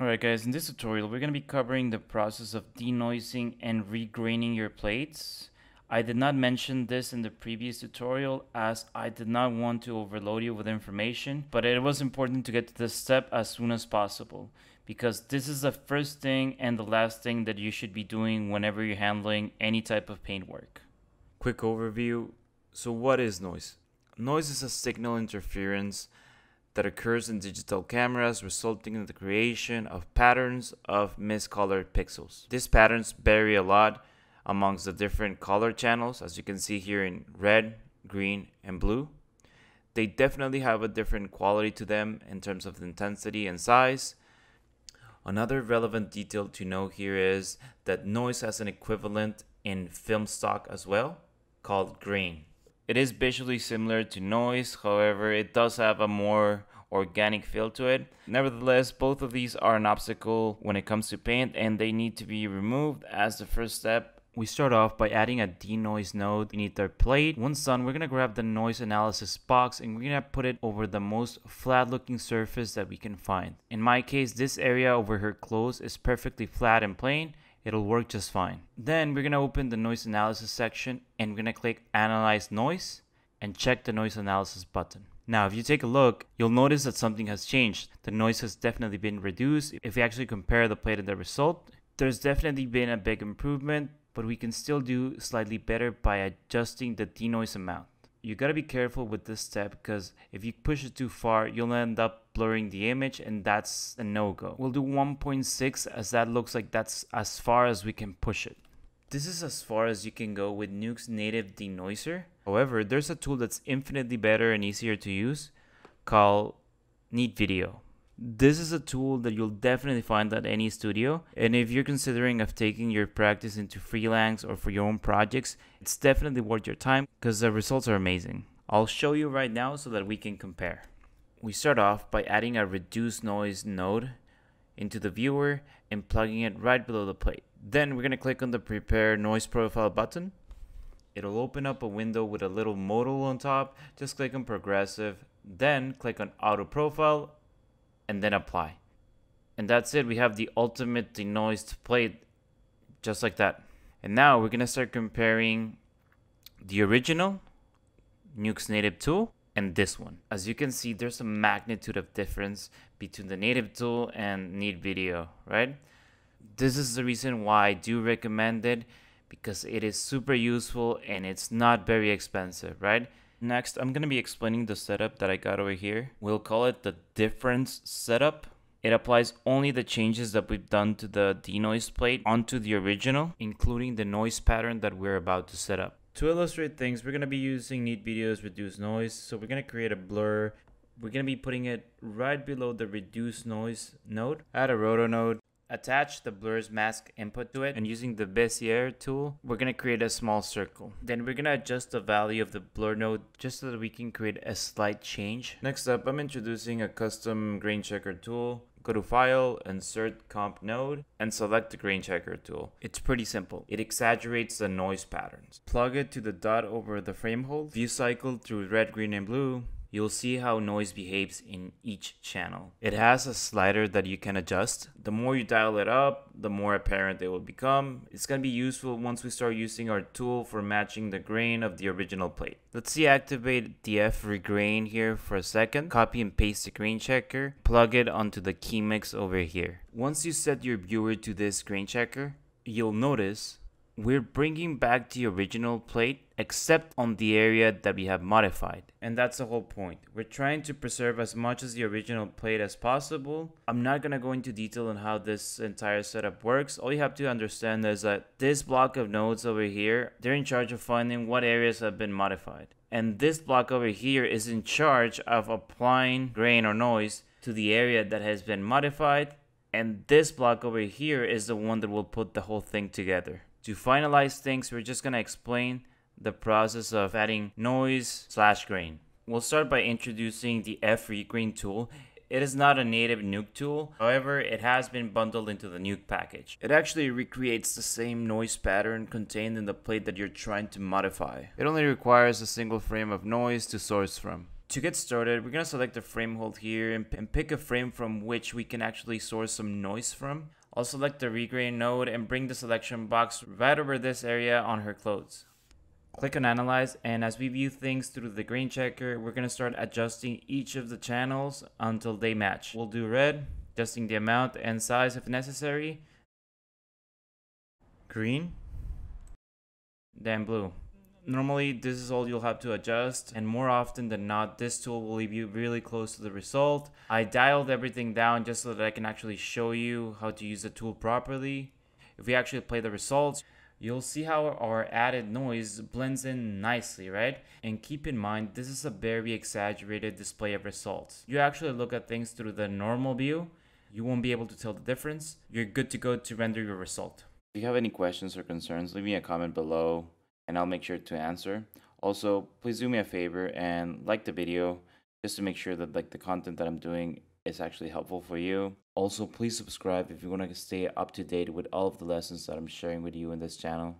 Alright guys, in this tutorial we're going to be covering the process of denoising and regraining your plates. I did not mention this in the previous tutorial as I did not want to overload you with information, but it was important to get to this step as soon as possible because this is the first thing and the last thing that you should be doing whenever you're handling any type of paintwork. Quick overview. So what is noise? Noise is a signal interference that occurs in digital cameras resulting in the creation of patterns of miscolored pixels. These patterns vary a lot amongst the different color channels as you can see here in red, green, and blue. They definitely have a different quality to them in terms of intensity and size. Another relevant detail to know here is that noise has an equivalent in film stock as well called grain. It is visually similar to noise, however, it does have a more organic feel to it. Nevertheless, both of these are an obstacle when it comes to paint and they need to be removed as the first step we start off by adding a denoise node beneath our plate. Once done, we're going to grab the noise analysis box and we're going to put it over the most flat looking surface that we can find. In my case, this area over here close is perfectly flat and plain. It'll work just fine. Then we're going to open the noise analysis section and we're going to click analyze noise and check the noise analysis button. Now, if you take a look, you'll notice that something has changed. The noise has definitely been reduced. If we actually compare the plate and the result, there's definitely been a big improvement, but we can still do slightly better by adjusting the denoise amount. You gotta be careful with this step because if you push it too far, you'll end up blurring the image and that's a no-go. We'll do 1.6 as that looks like that's as far as we can push it. This is as far as you can go with Nuke's native denoiser. However, there's a tool that's infinitely better and easier to use called Neat Video. This is a tool that you'll definitely find at any studio. And if you're considering of taking your practice into freelance or for your own projects, it's definitely worth your time because the results are amazing. I'll show you right now so that we can compare. We start off by adding a reduce noise node into the viewer and plugging it right below the plate. Then we're going to click on the prepare noise profile button. It'll open up a window with a little modal on top. Just click on progressive, then click on auto profile and then apply. And that's it. We have the ultimate denoised plate just like that. And now we're going to start comparing the original Nuke's native tool and this one. As you can see, there's a magnitude of difference between the native tool and Neat Video, right? This is the reason why I do recommend it because it is super useful and it's not very expensive, right? Next, I'm going to be explaining the setup that I got over here. We'll call it the difference setup. It applies only the changes that we've done to the denoise plate onto the original, including the noise pattern that we're about to set up. To illustrate things, we're going to be using Neat Video's Reduce Noise. So we're going to create a blur. We're going to be putting it right below the Reduce Noise node. Add a roto node attach the blur's mask input to it and using the Bezier tool, we're going to create a small circle. Then we're going to adjust the value of the blur node just so that we can create a slight change. Next up, I'm introducing a custom grain checker tool. Go to File, Insert Comp Node, and select the Grain Checker tool. It's pretty simple. It exaggerates the noise patterns. Plug it to the dot over the frame hold. View cycle through red, green, and blue you'll see how noise behaves in each channel. It has a slider that you can adjust. The more you dial it up, the more apparent it will become. It's going to be useful once we start using our tool for matching the grain of the original plate. Let's deactivate the F regrain here for a second. Copy and paste the grain checker. Plug it onto the key mix over here. Once you set your viewer to this grain checker, you'll notice we're bringing back the original plate except on the area that we have modified. And that's the whole point. We're trying to preserve as much as the original plate as possible. I'm not going to go into detail on how this entire setup works. All you have to understand is that this block of nodes over here, they're in charge of finding what areas have been modified. And this block over here is in charge of applying grain or noise to the area that has been modified. And this block over here is the one that will put the whole thing together. To finalize things, we're just going to explain the process of adding noise slash grain. We'll start by introducing the F regrain tool. It is not a native Nuke tool, however, it has been bundled into the Nuke package. It actually recreates the same noise pattern contained in the plate that you're trying to modify. It only requires a single frame of noise to source from. To get started, we're going to select the frame hold here and, and pick a frame from which we can actually source some noise from. I'll select the regrain node and bring the selection box right over this area on her clothes. Click on analyze and as we view things through the grain checker, we're going to start adjusting each of the channels until they match. We'll do red, adjusting the amount and size if necessary. Green, then blue. Normally, this is all you'll have to adjust, and more often than not, this tool will leave you really close to the result. I dialed everything down just so that I can actually show you how to use the tool properly. If we actually play the results, you'll see how our added noise blends in nicely, right? And keep in mind, this is a very exaggerated display of results. You actually look at things through the normal view, you won't be able to tell the difference. You're good to go to render your result. If you have any questions or concerns, leave me a comment below and I'll make sure to answer. Also, please do me a favor and like the video just to make sure that like the content that I'm doing is actually helpful for you. Also, please subscribe if you want to stay up to date with all of the lessons that I'm sharing with you in this channel.